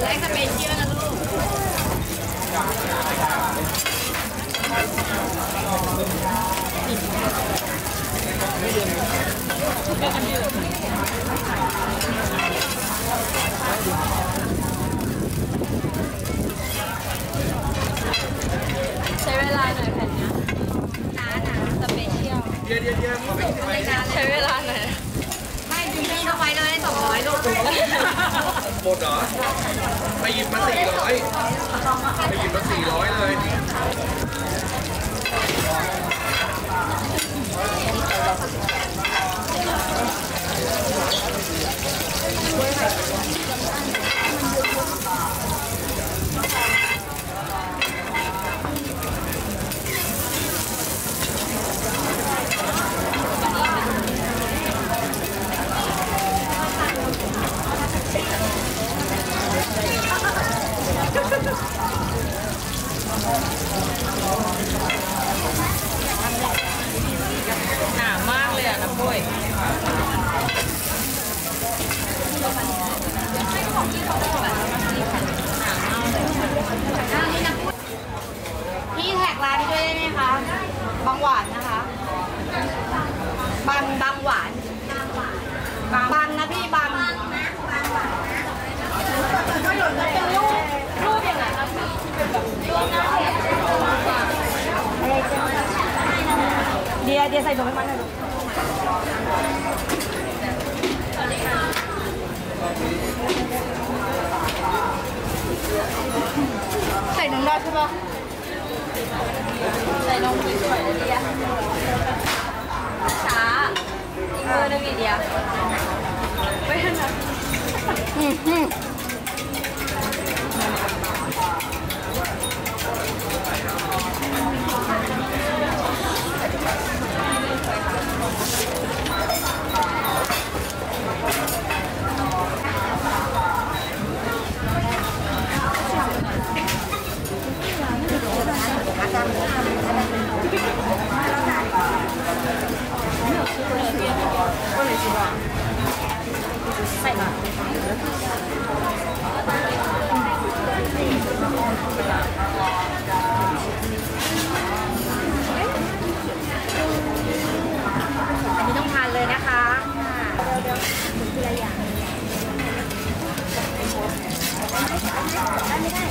lấy cái bên kia là luôn เดียเดียใส่ถุงให้มันหน่อยลูกใส่นมได้ใช่ปะใส่นมสวยๆเลยเดียช้าอีกมือหนึงอีกเดียไม่ถนัดอื อันนี้ต้องทานเลยนะคะเดี๋ยวๆถึงทีละอย่างได้ไม่ได้